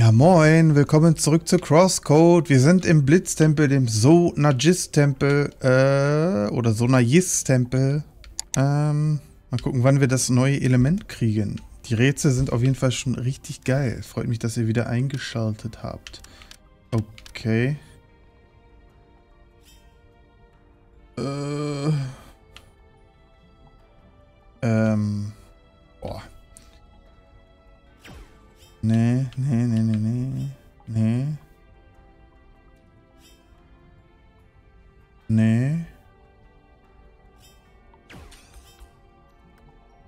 Ja, moin, willkommen zurück zu Crosscode. Wir sind im Blitztempel, dem Sonajis-Tempel, äh, oder Sonajis-Tempel. Ähm, mal gucken, wann wir das neue Element kriegen. Die Rätsel sind auf jeden Fall schon richtig geil. Freut mich, dass ihr wieder eingeschaltet habt. Okay. Äh. Ähm. Boah. Nee, nee, nee, nee, nee. Nee. Nee.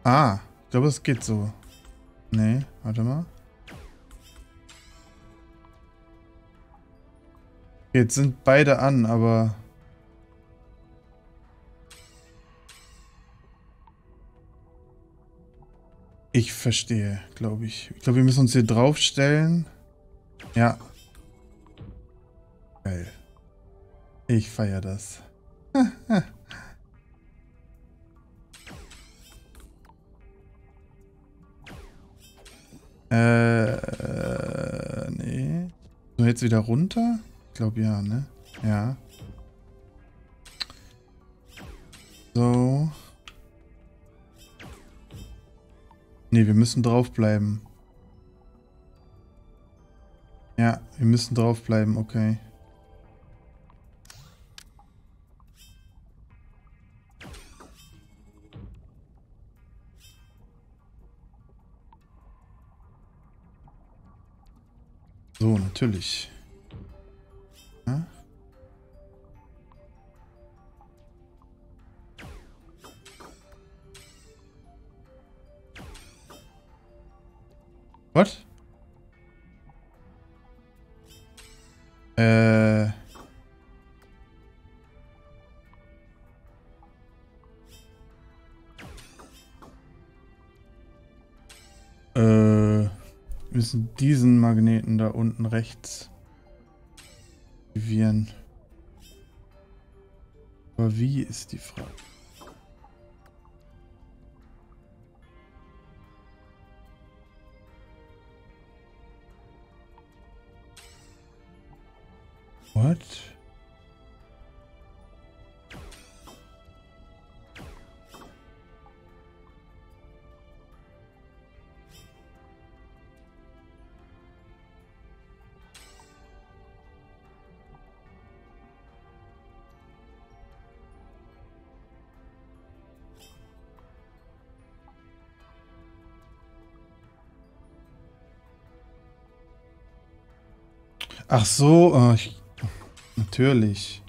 Ah, ich glaube, es geht so. Nee, warte mal. Jetzt sind beide an, aber... Ich verstehe, glaube ich. Ich glaube, wir müssen uns hier draufstellen. Ja. Geil. Ich feiere das. äh, nee. So, jetzt wieder runter? Ich glaube ja, ne? Ja. So. Ne, wir müssen draufbleiben. Ja, wir müssen draufbleiben, okay. So, natürlich. What? Äh. Äh. Wir müssen diesen Magneten da unten rechts aktivieren. Aber wie ist die Frage? What? Ach so, oh, ich Natürlich.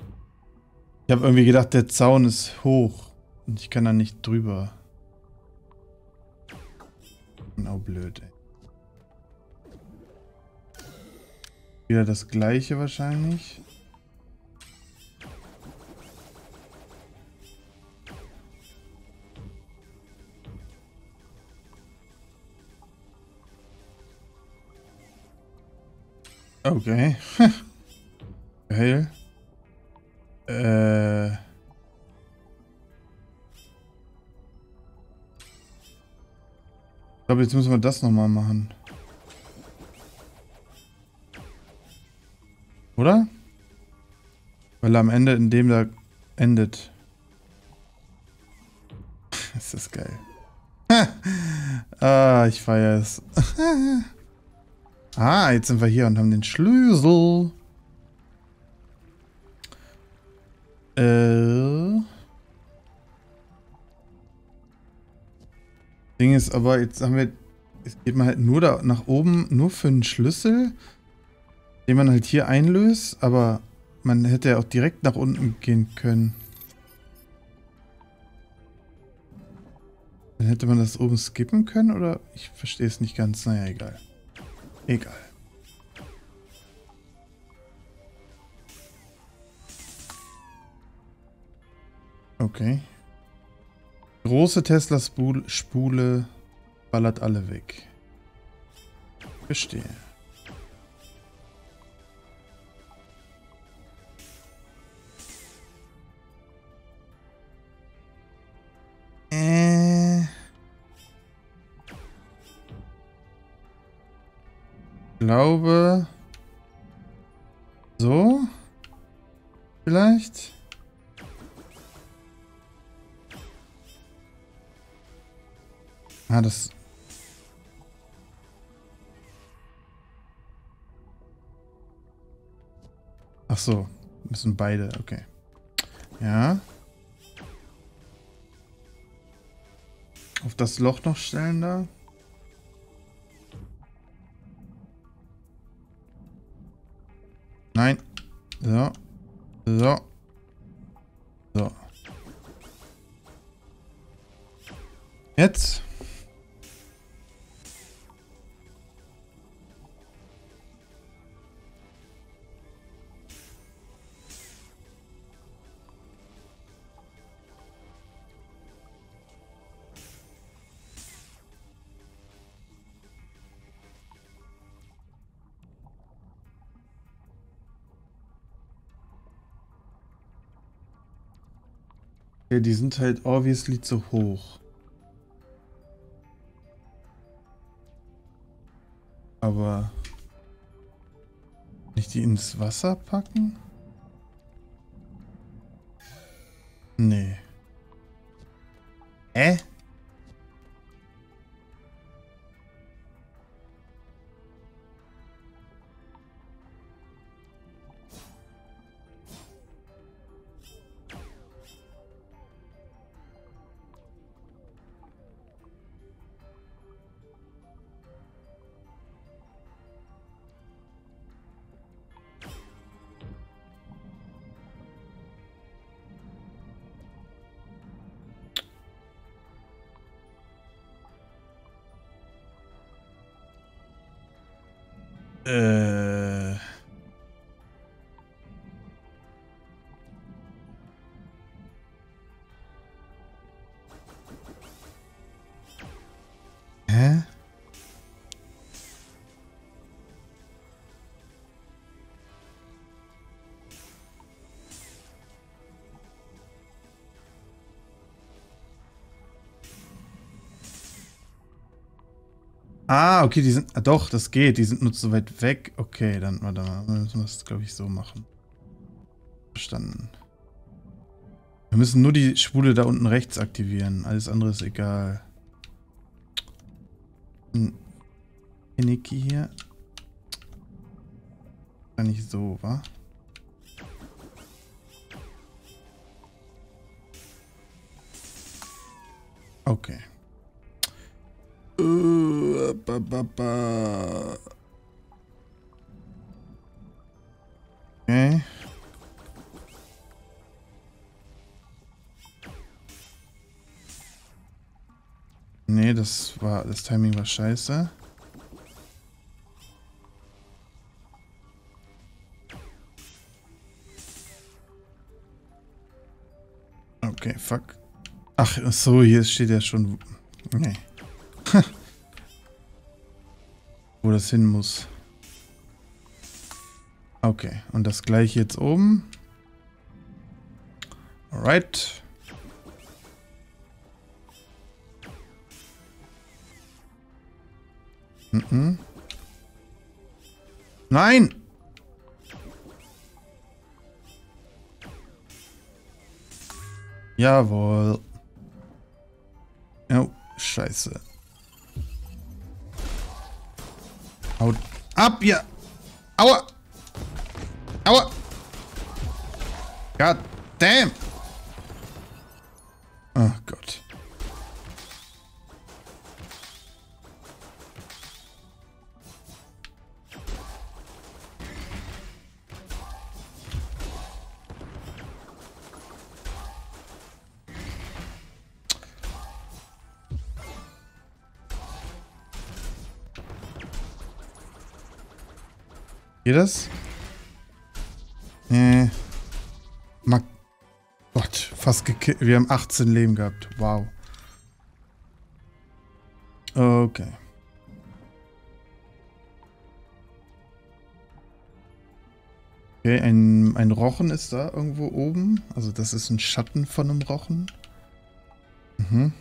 Ich habe irgendwie gedacht, der Zaun ist hoch. Und ich kann da nicht drüber. Genau blöd, ey. Wieder das gleiche wahrscheinlich. Okay. Geil. Äh. Ich glaube, jetzt müssen wir das nochmal machen. Oder? Weil am Ende, in dem da endet. ist das geil. ah, ich feiere es. ah, jetzt sind wir hier und haben den Schlüssel. Äh. Ding ist aber, jetzt haben wir. Es geht man halt nur da nach oben, nur für einen Schlüssel, den man halt hier einlöst, aber man hätte ja auch direkt nach unten gehen können. Dann hätte man das oben skippen können, oder? Ich verstehe es nicht ganz. Naja, egal. Egal. Okay. Große Tesla-Spule ballert alle weg. Verstehe. Äh. glaube... So? Vielleicht? Ah, das... Ach so, müssen beide, okay. Ja. Auf das Loch noch stellen da. Ja, die sind halt obviously zu hoch. Aber nicht die ins Wasser packen? Nee. Äh? Äh. Ah, okay, die sind. Ah, doch, das geht. Die sind nur zu weit weg. Okay, dann warte mal. Müssen wir das, glaube ich, so machen. Verstanden. Wir müssen nur die Spule da unten rechts aktivieren. Alles andere ist egal. Hm. Niki hier. Kann ich so, wa? Okay. Uh, ba, ba, ba. Okay. Nee, das war das Timing war scheiße. Okay, fuck. Ach so, hier steht ja schon. Nee. Wo das hin muss. Okay, und das gleiche jetzt oben. Alright. Mhm. Nein! Jawohl. Oh, scheiße. Haut ab, ja. Aua. Aua. God damn. Geht das? Mag Gott, fast gekillt. Wir haben 18 Leben gehabt. Wow. Okay. Okay, ein, ein Rochen ist da irgendwo oben. Also das ist ein Schatten von einem Rochen. Mhm.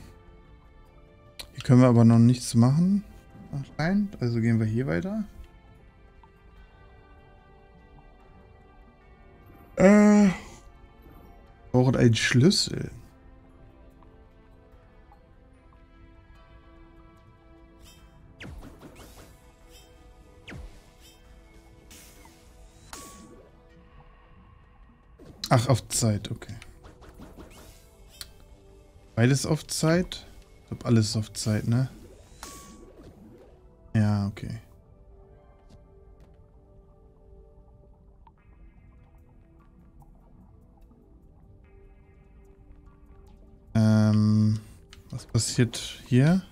Hier können wir aber noch nichts machen. Anscheinend. Also gehen wir hier weiter. Brauchen einen Schlüssel. Ach, auf Zeit, okay. Beides auf Zeit? Ich glaube, alles auf Zeit, ne? Ja, okay. Was passiert hier?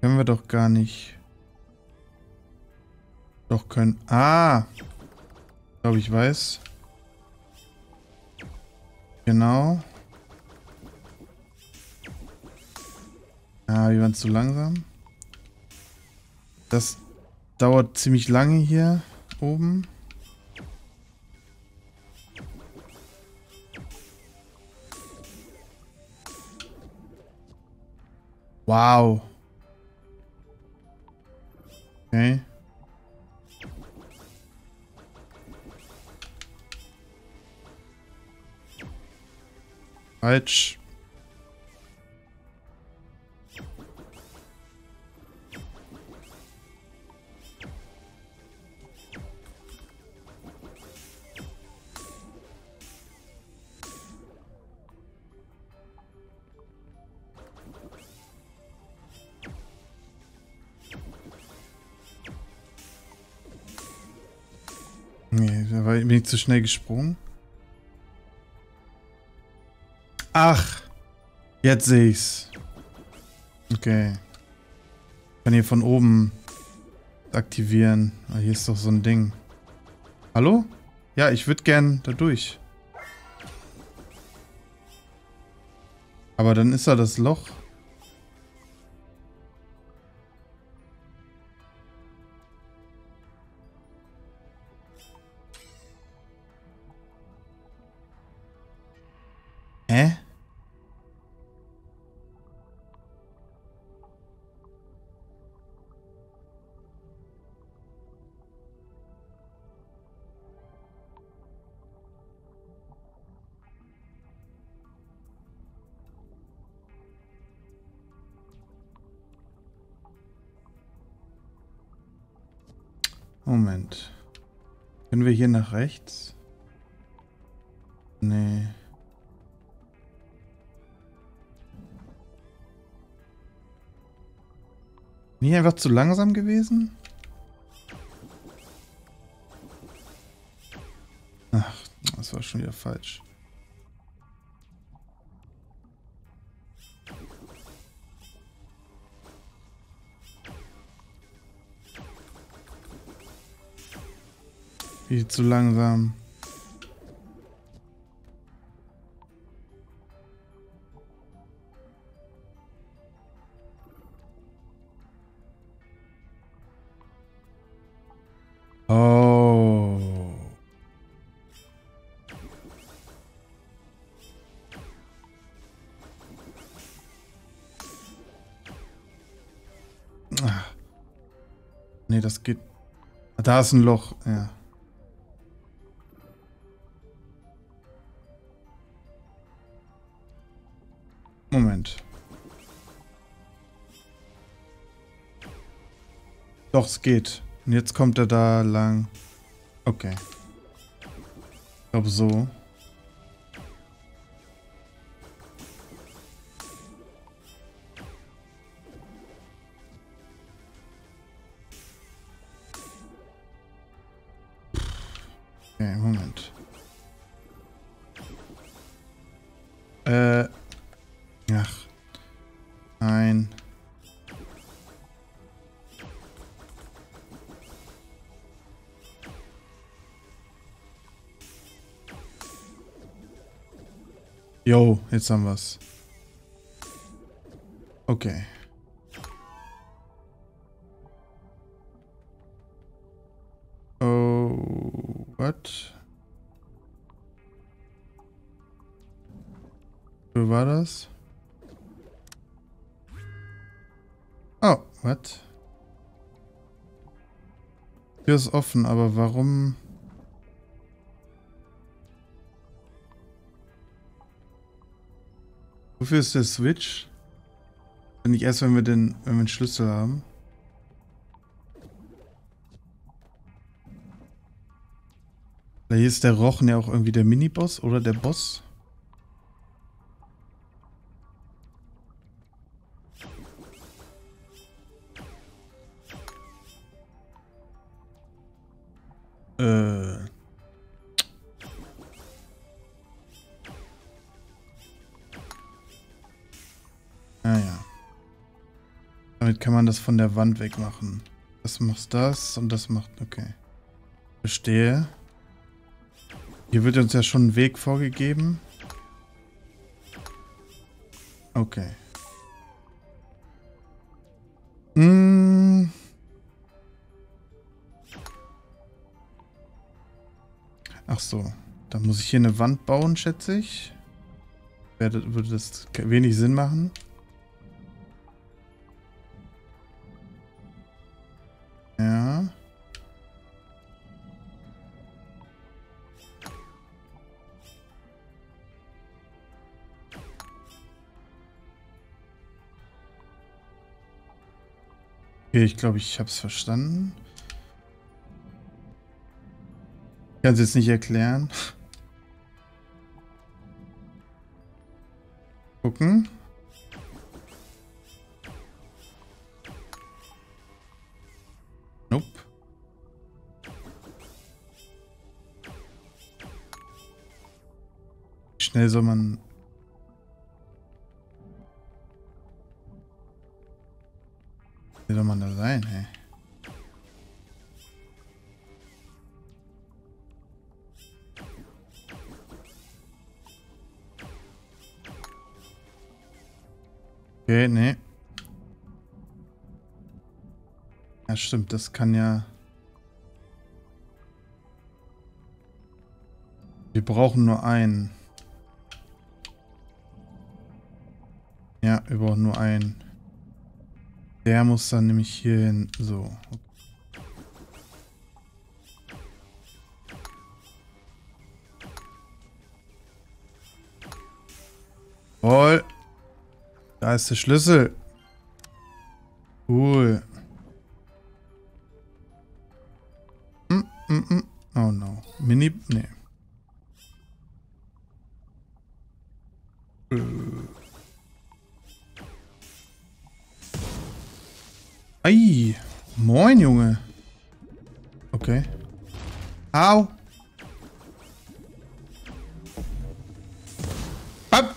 Können wir doch gar nicht. Doch können. Ah! Ich glaube, ich weiß. Genau. Ah, wir waren zu langsam. Das dauert ziemlich lange hier oben. Wow. Okay. Falsch. Ich zu schnell gesprungen. Ach, jetzt sehe ich's. Okay. Ich kann hier von oben aktivieren. Ah, hier ist doch so ein Ding. Hallo? Ja, ich würde gern da durch. Aber dann ist da das Loch. Moment. Können wir hier nach rechts? Nee. Bin ich einfach zu langsam gewesen? Ach, das war schon wieder falsch. Viel zu langsam. Oh. Ah. Nee, das geht. Da ist ein Loch, ja. Doch, es geht. Und jetzt kommt er da lang. Okay. Ich glaube so. Jo, jetzt haben wir's. Okay. Oh, what? Wo war das? Oh, what? Tür ist offen, aber warum... Wofür ist der Switch? Wenn nicht erst, wenn wir den, wenn wir den Schlüssel haben. Vielleicht ist der Rochen ja auch irgendwie der Miniboss oder der Boss. Äh. Ah ja. Damit kann man das von der Wand wegmachen. Das macht das und das macht... Okay. Verstehe. Hier wird uns ja schon ein Weg vorgegeben. Okay. Hm. Ach so. Dann muss ich hier eine Wand bauen, schätze ich. Würde das wenig Sinn machen. Okay, ich glaube, ich habe es verstanden. Ich kann es jetzt nicht erklären. Gucken. Nope. Wie schnell soll man Wie soll man da sein, hey? Okay, nee. Ja, stimmt, das kann ja... Wir brauchen nur einen. Ja, wir brauchen nur einen. Der muss dann nämlich hier hin. So. Voll. Da ist der Schlüssel. Cool. Mm, mm, mm. Oh no. Mini... Nee. Äh. Ei. Moin, Junge. Okay. Au. Ab.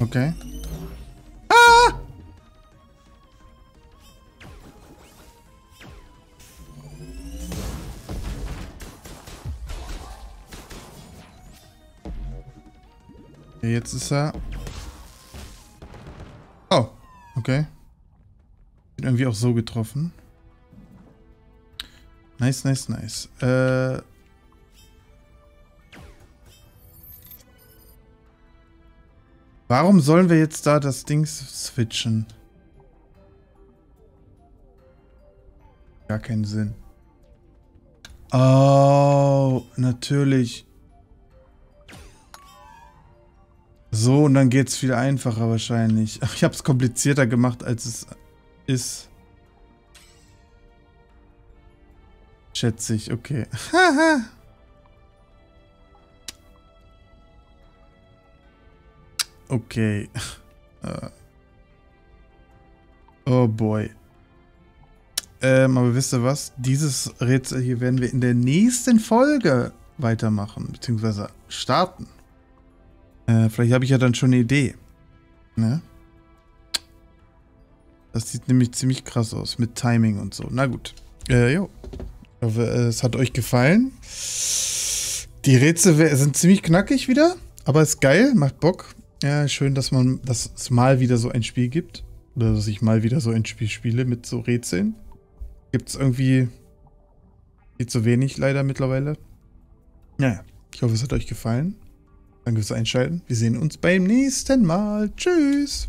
Okay. Ah! Jetzt ist er Okay. Bin irgendwie auch so getroffen. Nice, nice, nice. Äh... Warum sollen wir jetzt da das Ding switchen? Gar keinen Sinn. Oh, natürlich. So, und dann geht es viel einfacher wahrscheinlich. Ach, ich habe es komplizierter gemacht, als es ist. Schätze ich, okay. okay. Uh. Oh boy. Ähm, aber wisst ihr was? Dieses Rätsel hier werden wir in der nächsten Folge weitermachen, beziehungsweise starten. Äh, vielleicht habe ich ja dann schon eine Idee. Ne? Das sieht nämlich ziemlich krass aus mit Timing und so. Na gut. Äh, jo. Ich hoffe, es hat euch gefallen. Die Rätsel sind ziemlich knackig wieder, aber ist geil, macht Bock. Ja, schön, dass man, dass es mal wieder so ein Spiel gibt. Oder dass ich mal wieder so ein Spiel spiele mit so Rätseln. Gibt es irgendwie viel zu wenig leider mittlerweile. Naja, ich hoffe, es hat euch gefallen. Danke fürs Einschalten. Wir sehen uns beim nächsten Mal. Tschüss.